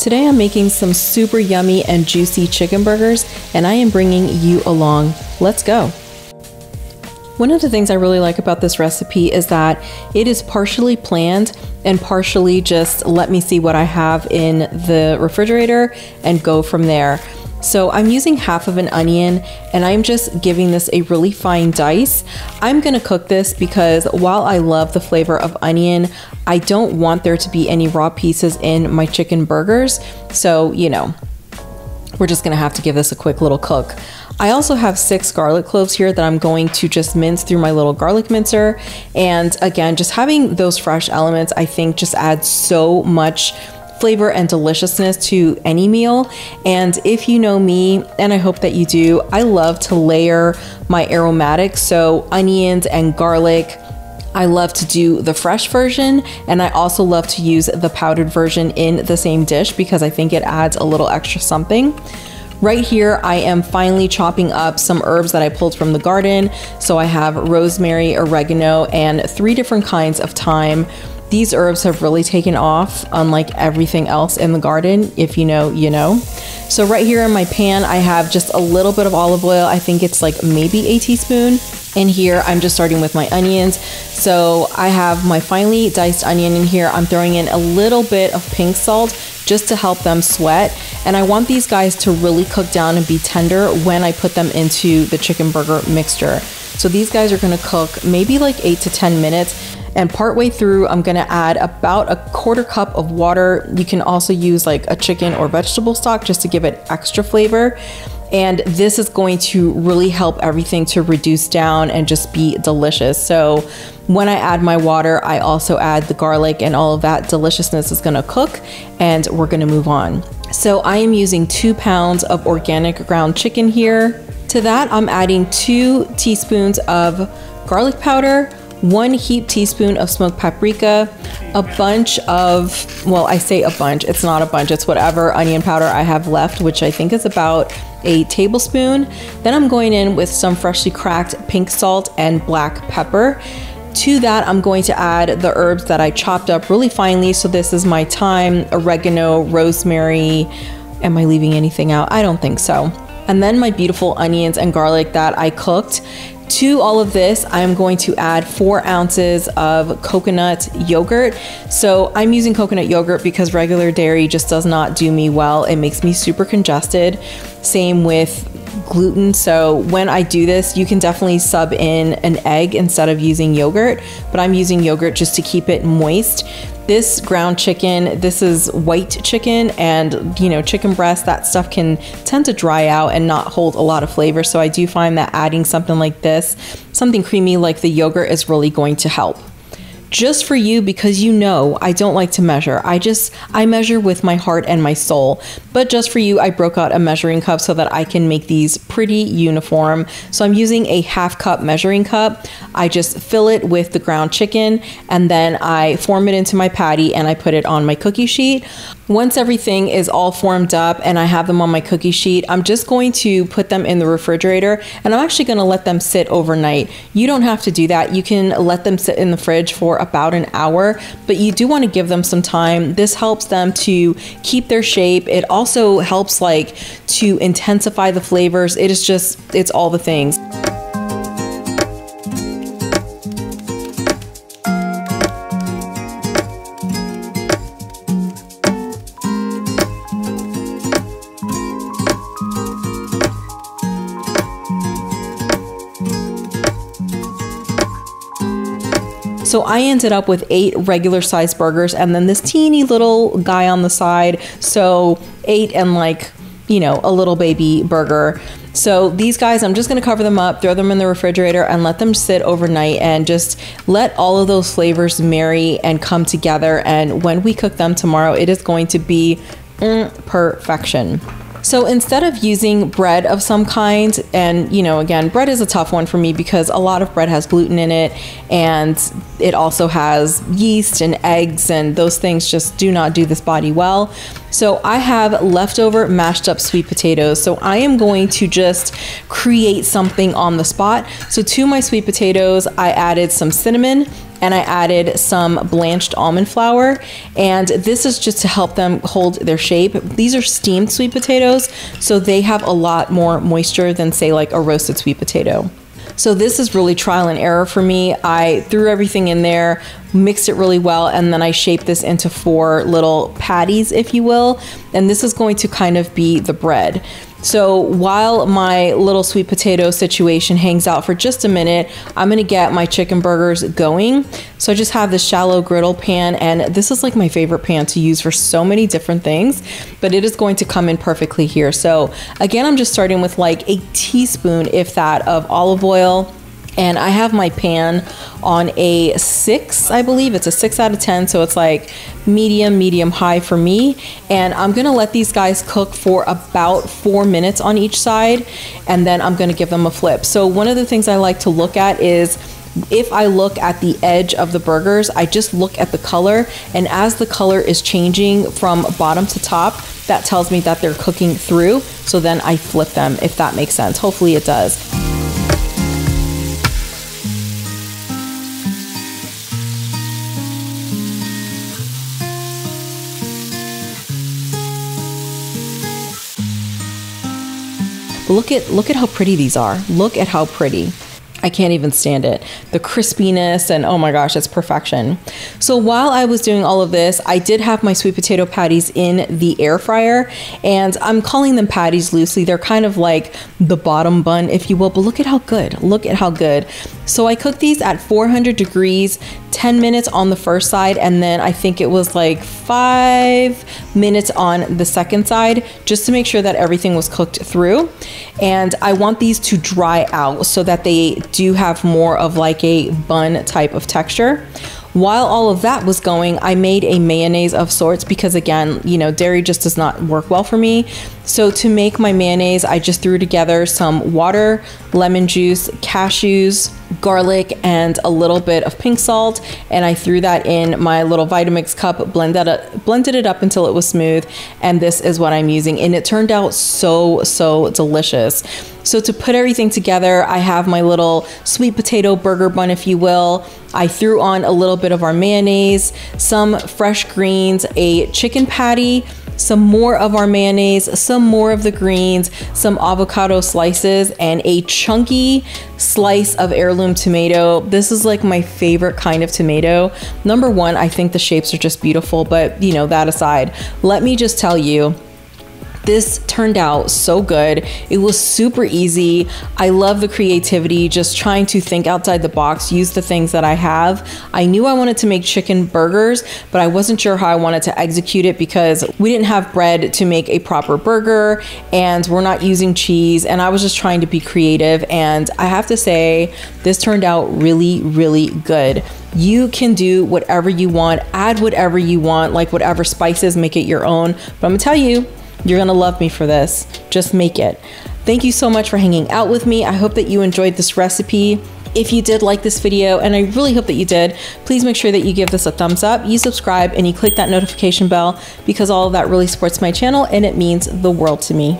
Today I'm making some super yummy and juicy chicken burgers and I am bringing you along. Let's go. One of the things I really like about this recipe is that it is partially planned and partially just let me see what I have in the refrigerator and go from there. So I'm using half of an onion and I'm just giving this a really fine dice. I'm gonna cook this because while I love the flavor of onion, I don't want there to be any raw pieces in my chicken burgers. So, you know, we're just gonna have to give this a quick little cook. I also have six garlic cloves here that I'm going to just mince through my little garlic mincer. And again, just having those fresh elements, I think just adds so much flavor and deliciousness to any meal. And if you know me, and I hope that you do, I love to layer my aromatics, so onions and garlic. I love to do the fresh version, and I also love to use the powdered version in the same dish because I think it adds a little extra something. Right here, I am finally chopping up some herbs that I pulled from the garden. So I have rosemary, oregano, and three different kinds of thyme. These herbs have really taken off, unlike everything else in the garden. If you know, you know. So right here in my pan, I have just a little bit of olive oil. I think it's like maybe a teaspoon. And here I'm just starting with my onions. So I have my finely diced onion in here. I'm throwing in a little bit of pink salt just to help them sweat. And I want these guys to really cook down and be tender when I put them into the chicken burger mixture. So these guys are gonna cook maybe like eight to 10 minutes. And partway through, I'm gonna add about a quarter cup of water. You can also use like a chicken or vegetable stock just to give it extra flavor. And this is going to really help everything to reduce down and just be delicious. So when I add my water, I also add the garlic and all of that deliciousness is gonna cook and we're gonna move on. So I am using two pounds of organic ground chicken here. To that, I'm adding two teaspoons of garlic powder, one heaped teaspoon of smoked paprika, a bunch of, well, I say a bunch, it's not a bunch, it's whatever onion powder I have left, which I think is about a tablespoon. Then I'm going in with some freshly cracked pink salt and black pepper. To that, I'm going to add the herbs that I chopped up really finely. So this is my thyme, oregano, rosemary. Am I leaving anything out? I don't think so. And then my beautiful onions and garlic that I cooked. To all of this, I'm going to add four ounces of coconut yogurt. So I'm using coconut yogurt because regular dairy just does not do me well. It makes me super congested. Same with gluten. So when I do this, you can definitely sub in an egg instead of using yogurt, but I'm using yogurt just to keep it moist. This ground chicken, this is white chicken and you know, chicken breast, that stuff can tend to dry out and not hold a lot of flavor. So I do find that adding something like this, something creamy like the yogurt is really going to help just for you because you know I don't like to measure. I just I measure with my heart and my soul. But just for you, I broke out a measuring cup so that I can make these pretty uniform. So I'm using a half cup measuring cup. I just fill it with the ground chicken and then I form it into my patty and I put it on my cookie sheet. Once everything is all formed up and I have them on my cookie sheet, I'm just going to put them in the refrigerator and I'm actually going to let them sit overnight. You don't have to do that. You can let them sit in the fridge for about an hour, but you do want to give them some time. This helps them to keep their shape. It also helps like to intensify the flavors. It is just, it's all the things. So I ended up with eight regular size burgers and then this teeny little guy on the side. So eight and like, you know, a little baby burger. So these guys, I'm just gonna cover them up, throw them in the refrigerator, and let them sit overnight and just let all of those flavors marry and come together. And when we cook them tomorrow, it is going to be mm, perfection. So instead of using bread of some kind, and you know, again, bread is a tough one for me because a lot of bread has gluten in it and it also has yeast and eggs, and those things just do not do this body well. So I have leftover mashed up sweet potatoes. So I am going to just create something on the spot. So to my sweet potatoes, I added some cinnamon and I added some blanched almond flour. And this is just to help them hold their shape. These are steamed sweet potatoes, so they have a lot more moisture than say like a roasted sweet potato. So this is really trial and error for me. I threw everything in there, mixed it really well, and then I shaped this into four little patties, if you will. And this is going to kind of be the bread. So while my little sweet potato situation hangs out for just a minute, I'm gonna get my chicken burgers going. So I just have this shallow griddle pan and this is like my favorite pan to use for so many different things, but it is going to come in perfectly here. So again, I'm just starting with like a teaspoon, if that, of olive oil, and I have my pan on a six, I believe. It's a six out of 10, so it's like medium, medium high for me. And I'm gonna let these guys cook for about four minutes on each side, and then I'm gonna give them a flip. So, one of the things I like to look at is if I look at the edge of the burgers, I just look at the color, and as the color is changing from bottom to top, that tells me that they're cooking through. So then I flip them, if that makes sense. Hopefully, it does. Look at look at how pretty these are. Look at how pretty. I can't even stand it. The crispiness and oh my gosh, it's perfection. So while I was doing all of this, I did have my sweet potato patties in the air fryer and I'm calling them patties loosely. They're kind of like the bottom bun, if you will, but look at how good. Look at how good. So I cooked these at 400 degrees, 10 minutes on the first side, and then I think it was like five minutes on the second side, just to make sure that everything was cooked through. And I want these to dry out so that they do have more of like a bun type of texture. While all of that was going, I made a mayonnaise of sorts because, again, you know, dairy just does not work well for me. So, to make my mayonnaise, I just threw together some water, lemon juice, cashews, garlic, and a little bit of pink salt. And I threw that in my little Vitamix cup, blended it, blended it up until it was smooth. And this is what I'm using. And it turned out so, so delicious. So, to put everything together, I have my little sweet potato burger bun, if you will. I threw on a little bit of our mayonnaise, some fresh greens, a chicken patty, some more of our mayonnaise, some more of the greens, some avocado slices, and a chunky slice of heirloom tomato. This is like my favorite kind of tomato. Number one, I think the shapes are just beautiful, but you know, that aside, let me just tell you this turned out so good. It was super easy. I love the creativity, just trying to think outside the box, use the things that I have. I knew I wanted to make chicken burgers, but I wasn't sure how I wanted to execute it because we didn't have bread to make a proper burger and we're not using cheese. And I was just trying to be creative. And I have to say, this turned out really, really good. You can do whatever you want, add whatever you want, like whatever spices, make it your own. But I'm gonna tell you, you're gonna love me for this. Just make it. Thank you so much for hanging out with me. I hope that you enjoyed this recipe. If you did like this video, and I really hope that you did, please make sure that you give this a thumbs up, you subscribe, and you click that notification bell because all of that really supports my channel and it means the world to me.